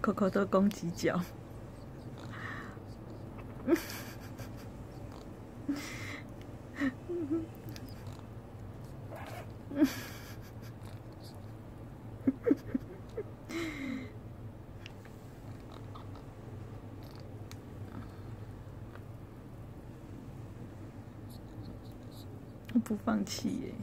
口口都攻击脚。不放弃耶。